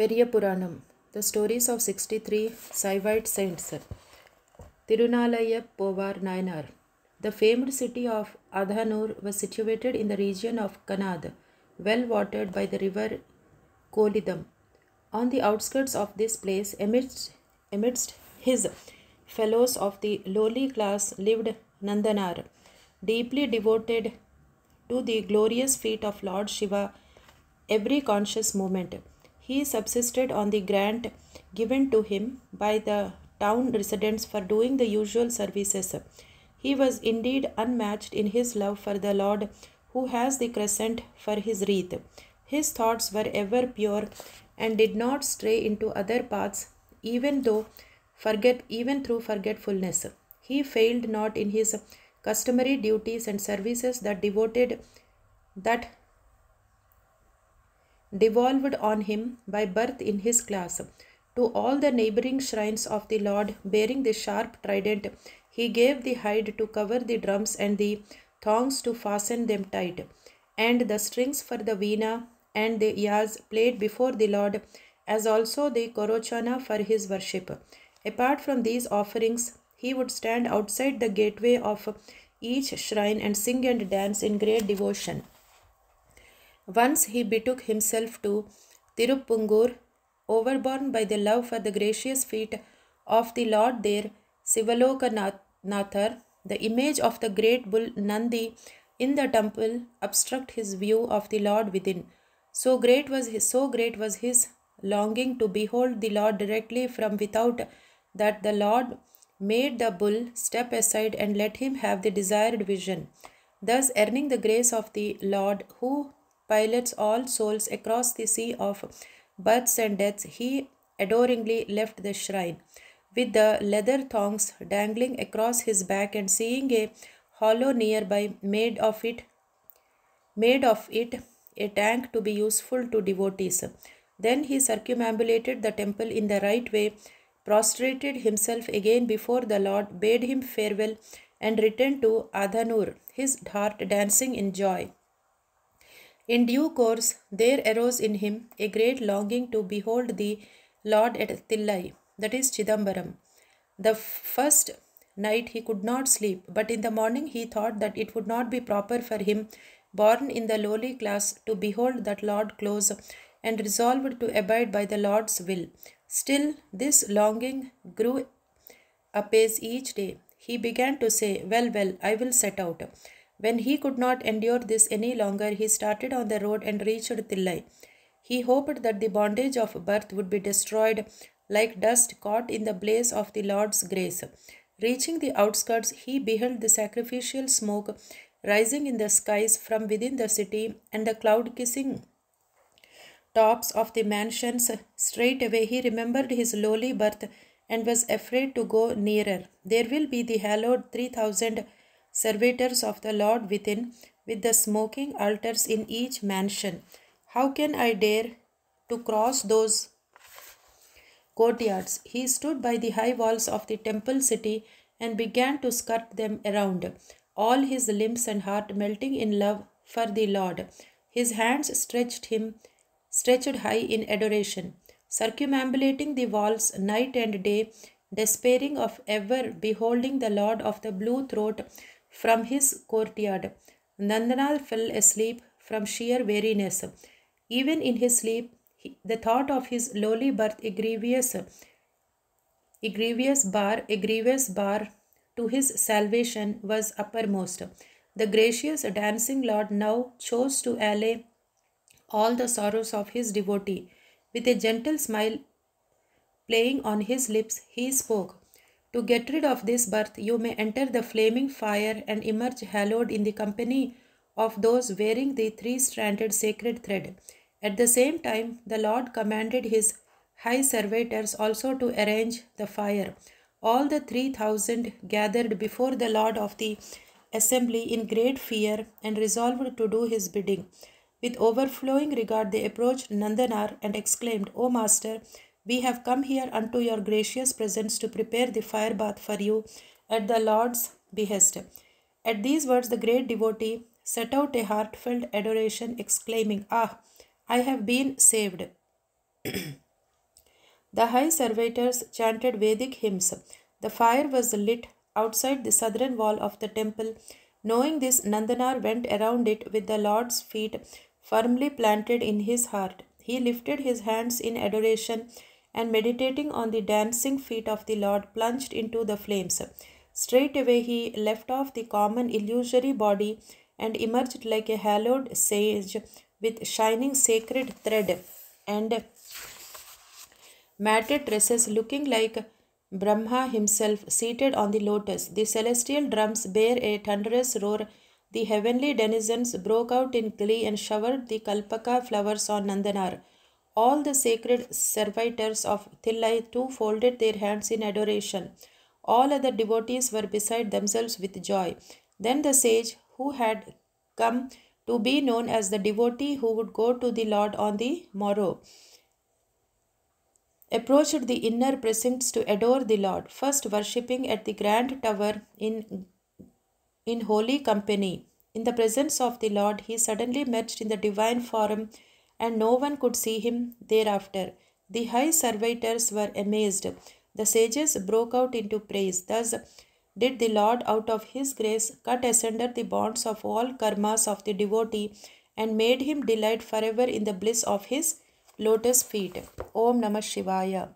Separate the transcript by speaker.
Speaker 1: Periyapuranam The Stories of 63 Saivite Saints Tirunalaya Povar Nayanar The famed city of Adhanur was situated in the region of Kanad, well watered by the river Kolidam. On the outskirts of this place, amidst, amidst his fellows of the lowly class, lived Nandanar, deeply devoted to the glorious feet of Lord Shiva every conscious moment. He subsisted on the grant given to him by the town residents for doing the usual services. He was indeed unmatched in his love for the Lord who has the crescent for his wreath. His thoughts were ever pure and did not stray into other paths, even though forget even through forgetfulness. He failed not in his customary duties and services that devoted that devolved on him by birth in his class. To all the neighboring shrines of the Lord bearing the sharp trident, he gave the hide to cover the drums and the thongs to fasten them tight, and the strings for the veena and the yazh played before the Lord, as also the korochana for his worship. Apart from these offerings, he would stand outside the gateway of each shrine and sing and dance in great devotion. Once he betook himself to Tirupungur, overborne by the love for the gracious feet of the Lord there, Sivalokanathar, the image of the great bull Nandi in the temple obstruct his view of the Lord within. So great was his so great was his longing to behold the Lord directly from without that the Lord made the bull step aside and let him have the desired vision, thus earning the grace of the Lord who pilots all souls across the sea of births and deaths, he adoringly left the shrine with the leather thongs dangling across his back and seeing a hollow nearby made of it made of it a tank to be useful to devotees. Then he circumambulated the temple in the right way, prostrated himself again before the Lord, bade him farewell, and returned to Adhanur, his heart dancing in joy. In due course, there arose in him a great longing to behold the Lord at Tillai, that is Chidambaram. The first night he could not sleep, but in the morning he thought that it would not be proper for him, born in the lowly class, to behold that Lord close, and resolved to abide by the Lord's will. Still, this longing grew apace each day. He began to say, Well, well, I will set out. When he could not endure this any longer, he started on the road and reached Tillai. He hoped that the bondage of birth would be destroyed like dust caught in the blaze of the Lord's grace. Reaching the outskirts, he beheld the sacrificial smoke rising in the skies from within the city and the cloud kissing tops of the mansions. Straightway he remembered his lowly birth and was afraid to go nearer. There will be the hallowed three thousand servitors of the Lord within, with the smoking altars in each mansion. How can I dare to cross those courtyards? He stood by the high walls of the temple city and began to skirt them around, all his limbs and heart melting in love for the Lord. His hands stretched him stretched high in adoration, circumambulating the walls night and day, despairing of ever beholding the Lord of the blue throat from his courtyard. Nandanar fell asleep from sheer weariness. Even in his sleep, he, the thought of his lowly birth, a grievous, bar, a grievous bar to his salvation, was uppermost. The gracious dancing Lord now chose to allay all the sorrows of his devotee. With a gentle smile playing on his lips, he spoke. To get rid of this birth, you may enter the flaming fire and emerge hallowed in the company of those wearing the three stranded sacred thread. At the same time, the Lord commanded his high servitors also to arrange the fire. All the three thousand gathered before the Lord of the assembly in great fear and resolved to do his bidding. With overflowing regard, they approached Nandanar and exclaimed, O Master, we have come here unto your gracious presence to prepare the fire bath for you at the Lord's behest. At these words, the great devotee set out a heartfelt adoration, exclaiming, Ah, I have been saved. The high servitors chanted Vedic hymns. The fire was lit outside the southern wall of the temple. Knowing this, Nandanar went around it with the Lord's feet firmly planted in his heart. He lifted his hands in adoration and, meditating on the dancing feet of the Lord, plunged into the flames. Straightway he left off the common illusory body and emerged like a hallowed sage with shining sacred thread and matted tresses looking like Brahma himself seated on the lotus. The celestial drums bare a thunderous roar. The heavenly denizens broke out in glee and showered the kalpaka flowers on Nandanar. All the sacred servitors of Thillai too folded their hands in adoration. All other devotees were beside themselves with joy. Then the sage, who had come to be known as the devotee who would go to the Lord on the morrow, approached the inner precincts to adore the Lord, first worshipping at the grand tower in, in holy company. In the presence of the Lord, he suddenly merged in the divine form, and no one could see him thereafter. The high servitors were amazed. The sages broke out into praise. Thus did the Lord, out of his grace, cut asunder the bonds of all karmas of the devotee and made him delight forever in the bliss of his lotus feet. Om Namah Shivaya.